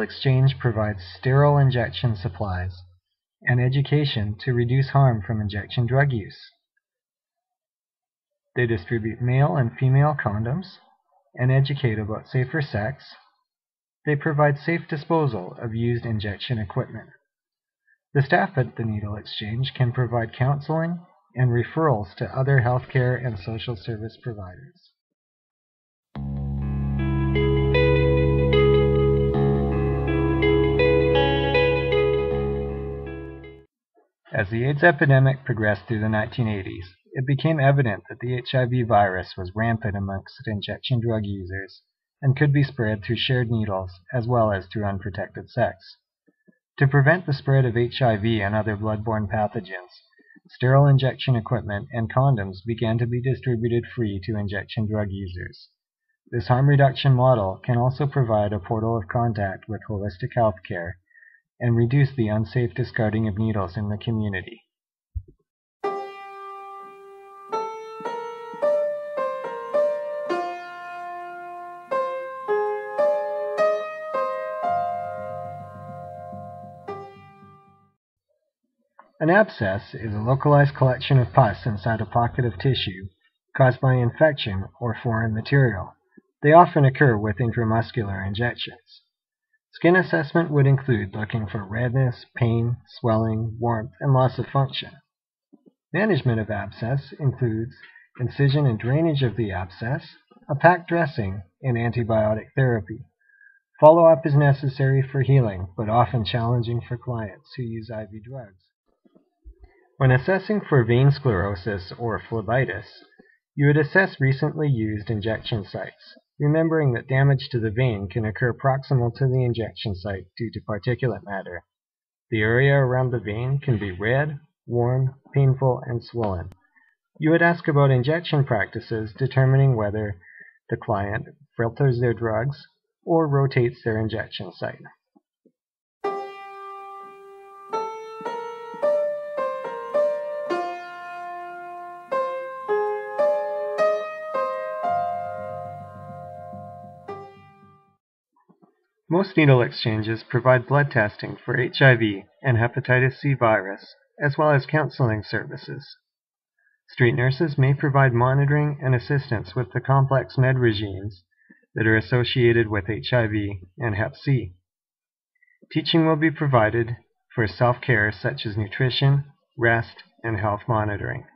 exchange provides sterile injection supplies and education to reduce harm from injection drug use. They distribute male and female condoms and educate about safer sex. They provide safe disposal of used injection equipment. The staff at the Needle Exchange can provide counseling and referrals to other healthcare and social service providers. As the AIDS epidemic progressed through the 1980s, it became evident that the HIV virus was rampant amongst injection drug users and could be spread through shared needles as well as through unprotected sex. To prevent the spread of HIV and other bloodborne pathogens, sterile injection equipment and condoms began to be distributed free to injection drug users. This harm reduction model can also provide a portal of contact with holistic healthcare and reduce the unsafe discarding of needles in the community. An abscess is a localized collection of pus inside a pocket of tissue caused by infection or foreign material. They often occur with intramuscular injections. Skin assessment would include looking for redness, pain, swelling, warmth, and loss of function. Management of abscess includes incision and drainage of the abscess, a packed dressing, and antibiotic therapy. Follow-up is necessary for healing, but often challenging for clients who use IV drugs. When assessing for vein sclerosis or phlebitis, you would assess recently used injection sites remembering that damage to the vein can occur proximal to the injection site due to particulate matter. The area around the vein can be red, warm, painful, and swollen. You would ask about injection practices determining whether the client filters their drugs or rotates their injection site. Most needle exchanges provide blood testing for HIV and hepatitis C virus, as well as counseling services. Street nurses may provide monitoring and assistance with the complex med regimes that are associated with HIV and Hep C. Teaching will be provided for self-care such as nutrition, rest, and health monitoring.